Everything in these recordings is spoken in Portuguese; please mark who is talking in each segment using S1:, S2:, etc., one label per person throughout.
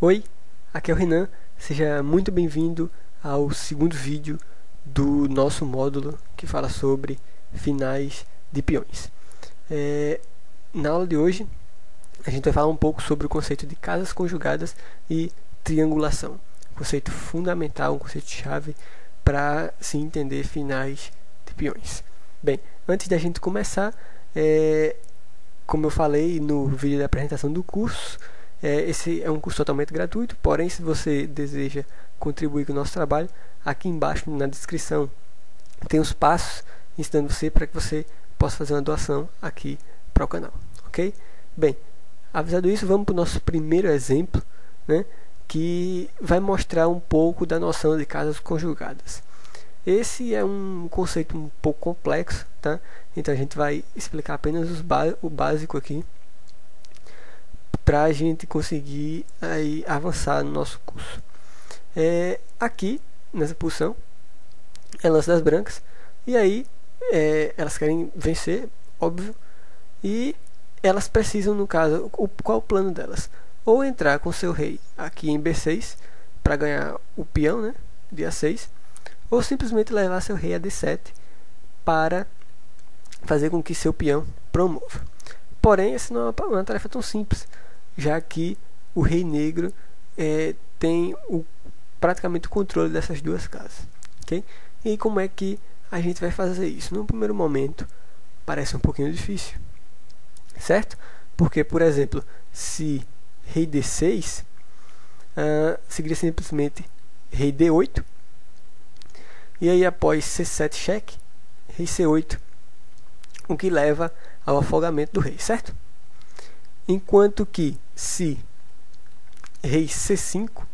S1: Oi, aqui é o Renan, seja muito bem-vindo ao segundo vídeo do nosso módulo que fala sobre finais de peões. É, na aula de hoje a gente vai falar um pouco sobre o conceito de casas conjugadas e triangulação, conceito fundamental, um conceito chave para se entender finais de peões. Bem, antes da gente começar, é, como eu falei no vídeo da apresentação do curso, é, esse é um curso totalmente gratuito, porém, se você deseja contribuir com o nosso trabalho, aqui embaixo na descrição tem os passos ensinando você para que você possa fazer uma doação aqui para o canal, ok? Bem, avisado isso, vamos para o nosso primeiro exemplo, né, que vai mostrar um pouco da noção de casas conjugadas. Esse é um conceito um pouco complexo, tá? Então a gente vai explicar apenas o básico aqui para a gente conseguir aí avançar no nosso curso. É, aqui, nessa posição, é lance das brancas, e aí é, elas querem vencer, óbvio, e elas precisam, no caso, o, qual o plano delas? Ou entrar com seu rei aqui em B6 para ganhar o peão, né, de A6, ou simplesmente levar seu rei a D7 para fazer com que seu peão promova. Porém, essa não é uma tarefa tão simples, já que o rei negro é, tem o, praticamente o controle dessas duas casas. Okay? E como é que a gente vai fazer isso? No primeiro momento, parece um pouquinho difícil, certo? Porque, por exemplo, se rei D6, uh, seguiria simplesmente rei D8, e aí após C7 cheque, rei C8, o que leva ao afogamento do rei, certo? Enquanto que se rei C5,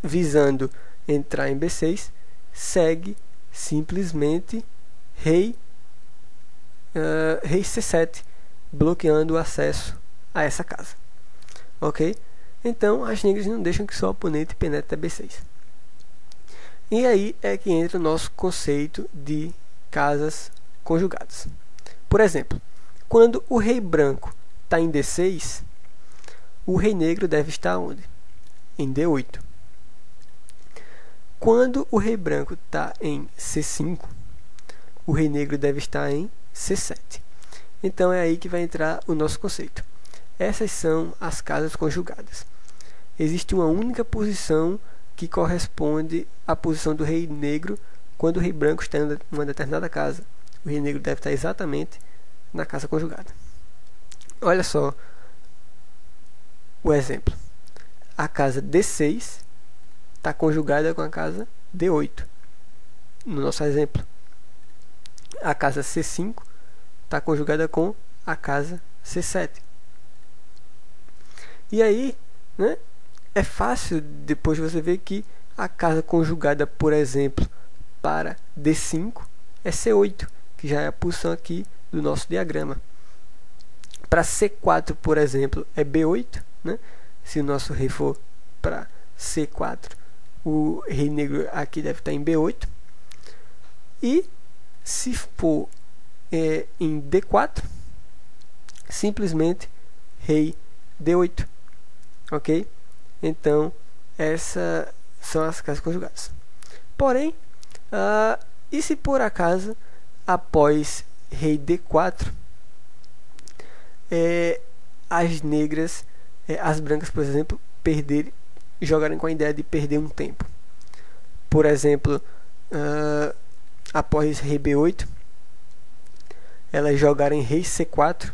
S1: visando entrar em B6, segue simplesmente rei, uh, rei C7, bloqueando o acesso a essa casa. Ok? Então, as negras não deixam que seu oponente penetre a B6. E aí é que entra o nosso conceito de casas conjugadas. Por exemplo, quando o rei branco está em D6, o rei negro deve estar onde? Em D8. Quando o rei branco está em C5, o rei negro deve estar em C7. Então é aí que vai entrar o nosso conceito. Essas são as casas conjugadas. Existe uma única posição que corresponde à posição do rei negro quando o rei branco está em uma determinada casa. O rei negro deve estar exatamente na casa conjugada. Olha só o exemplo. A casa D6 está conjugada com a casa D8. No nosso exemplo. A casa C5 está conjugada com a casa C7. E aí, né, é fácil depois você ver que a casa conjugada, por exemplo, para D5 é C8, que já é a posição aqui do nosso diagrama. Para C4, por exemplo, é B8. Né? Se o nosso rei for para C4, o rei negro aqui deve estar em B8. E se for é, em D4, simplesmente rei D8. Ok? Então, essas são as casas conjugadas. Porém, uh, e se por acaso, após rei D4, é, as negras, é, as brancas, por exemplo, perder, jogarem com a ideia de perder um tempo. Por exemplo, uh, após rei B8, elas jogarem rei C4,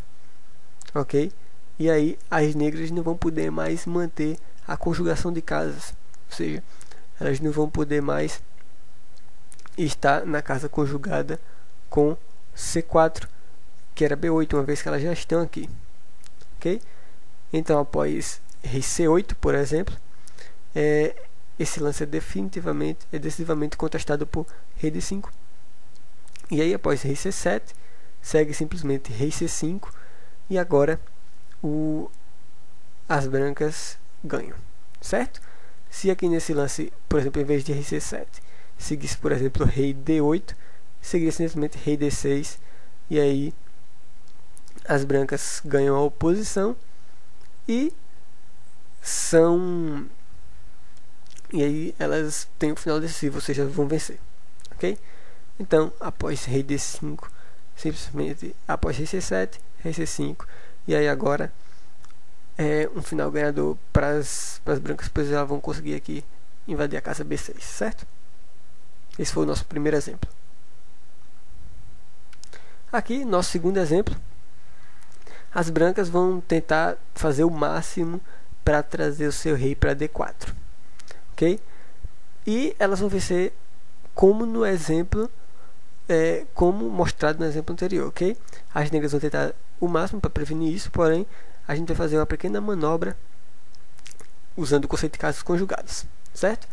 S1: ok? E aí as negras não vão poder mais manter a conjugação de casas, ou seja, elas não vão poder mais estar na casa conjugada com C4 que era B8, uma vez que elas já estão aqui. Ok? Então, após rei C8, por exemplo, é, esse lance é definitivamente, é decisivamente contestado por rei D5. E aí, após rei C7, segue simplesmente rei C5 e agora o, as brancas ganham, certo? Se aqui nesse lance, por exemplo, em vez de rei C7, seguisse, por exemplo, rei D8, seguiria simplesmente rei D6 e aí as brancas ganham a oposição e são e aí elas têm o final decisivo, ou seja, vão vencer, ok? Então, após rei d5, simplesmente após rei c7, rei c5, e aí agora é um final ganhador para as brancas, pois elas vão conseguir aqui invadir a casa b6, certo? Esse foi o nosso primeiro exemplo. Aqui, nosso segundo exemplo, as brancas vão tentar fazer o máximo para trazer o seu rei para d4, ok? E elas vão vencer como no exemplo, é, como mostrado no exemplo anterior, ok? As negras vão tentar o máximo para prevenir isso, porém a gente vai fazer uma pequena manobra usando o conceito de casas conjugadas, certo?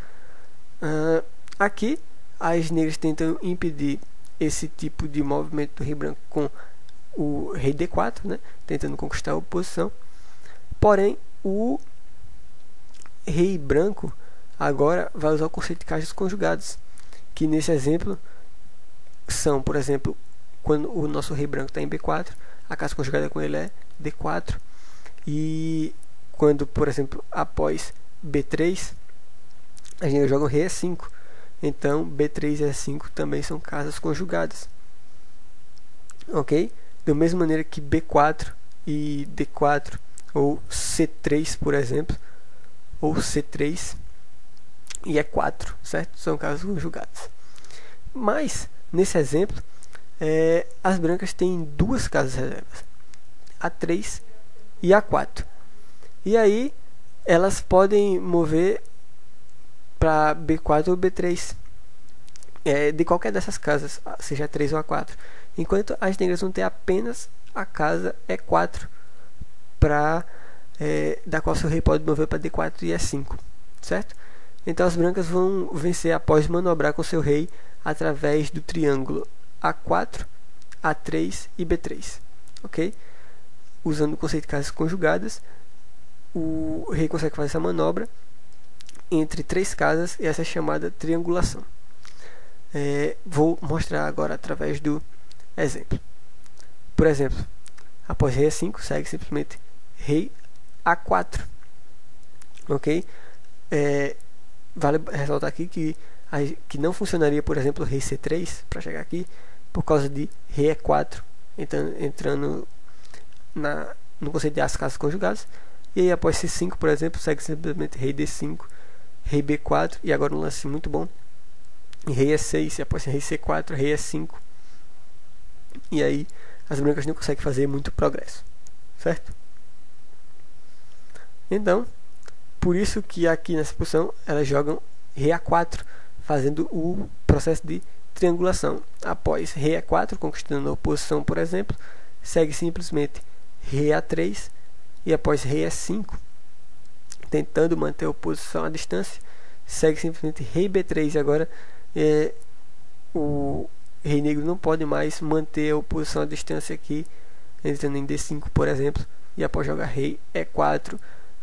S1: Uh, aqui as negras tentam impedir esse tipo de movimento do rei branco com o rei d4, né, tentando conquistar a oposição. Porém, o rei branco agora vai usar o conceito de caixas conjugadas, que nesse exemplo são, por exemplo, quando o nosso rei branco está em b4, a casa conjugada com ele é d4, e quando, por exemplo, após b3, a gente joga o rei e5. Então, B3 e E5 também são casas conjugadas. Ok? Da mesma maneira que B4 e D4, ou C3, por exemplo, ou C3 e E4, certo? São casas conjugadas. Mas, nesse exemplo, é, as brancas têm duas casas reservas, A3 e A4. E aí, elas podem mover para B4 ou B3 é, de qualquer dessas casas, seja 3 ou A4. Enquanto as negras vão ter apenas a casa E4 para é, da qual seu rei pode mover para D4 e E5, certo? Então as brancas vão vencer após manobrar com seu rei através do triângulo A4, A3 e B3, ok? Usando o conceito de casas conjugadas, o rei consegue fazer essa manobra entre três casas e essa é chamada triangulação. É, vou mostrar agora através do exemplo. Por exemplo, após rei A5, segue simplesmente rei A4. Ok? É, vale ressaltar aqui que, que não funcionaria, por exemplo, rei C3 para chegar aqui, por causa de rei E4 entrando, entrando na, no conceito de as casas conjugadas. E aí, após C5, por exemplo, segue simplesmente rei D5 rei B4 e agora um lance muito bom. Rei E6 e após rei C4, rei E5. E aí as brancas não conseguem fazer muito progresso, certo? Então, por isso que aqui nessa posição elas jogam rei A4, fazendo o processo de triangulação. Após rei A4, conquistando a oposição, por exemplo, segue simplesmente rei A3 e após rei E5 tentando manter a oposição à distância, segue simplesmente rei b3. Agora é, o rei negro não pode mais manter a oposição à distância aqui, entrando em d5, por exemplo, e após jogar rei e4,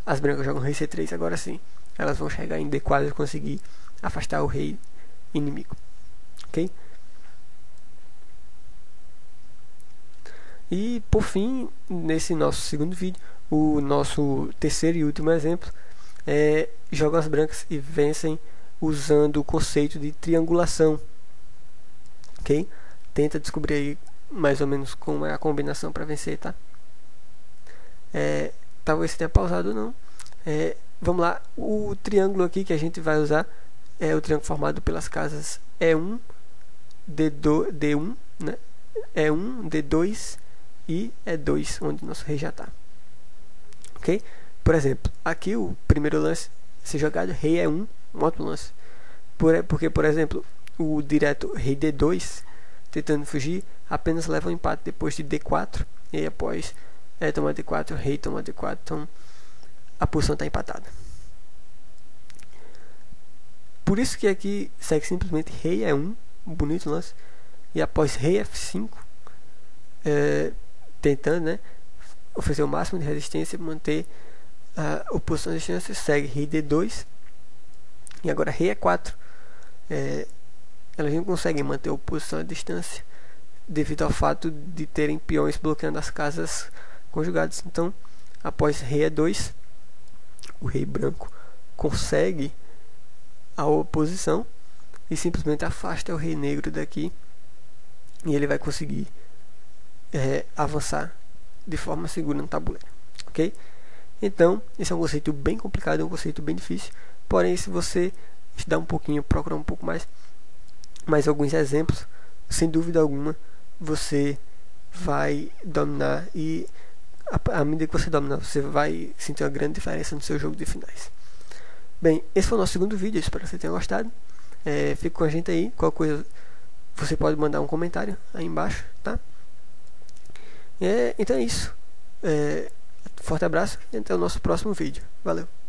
S1: as brancas jogam rei c3. Agora sim, elas vão chegar em d4 e conseguir afastar o rei inimigo. Ok? E por fim, nesse nosso segundo vídeo, o nosso terceiro e último exemplo é jogam as brancas e vencem usando o conceito de triangulação. Ok? Tenta descobrir aí mais ou menos como é a combinação para vencer, tá? É, talvez você tenha pausado não. É, vamos lá, o triângulo aqui que a gente vai usar é o triângulo formado pelas casas E1, D2, D1, né? E1, D2 e E2, onde nosso rei já está ok? Por exemplo, aqui o primeiro lance ser jogado rei é 1, um outro lance. Por, porque, por exemplo, o direto rei D2 tentando fugir apenas leva um empate depois de D4 e após é, tomar D4, rei toma D4, então a posição está empatada. Por isso que aqui segue simplesmente rei é 1, um bonito lance, e após rei F5, é, tentando, né, oferecer o máximo de resistência, manter a oposição de distância, segue rei D2 e agora rei E4. É, elas não conseguem manter a oposição à distância devido ao fato de terem peões bloqueando as casas conjugadas. Então, após rei E2, o rei branco consegue a oposição e simplesmente afasta o rei negro daqui e ele vai conseguir é, avançar de forma segura no tabuleiro, ok? Então, esse é um conceito bem complicado, é um conceito bem difícil, porém se você estudar um pouquinho, procurar um pouco mais, mais alguns exemplos, sem dúvida alguma, você vai dominar e à medida que você domina, você vai sentir uma grande diferença no seu jogo de finais. Bem, esse foi o nosso segundo vídeo, espero que você tenha gostado. É, fique com a gente aí, qualquer coisa você pode mandar um comentário aí embaixo, tá? É, então é isso. É, forte abraço e até o nosso próximo vídeo. Valeu!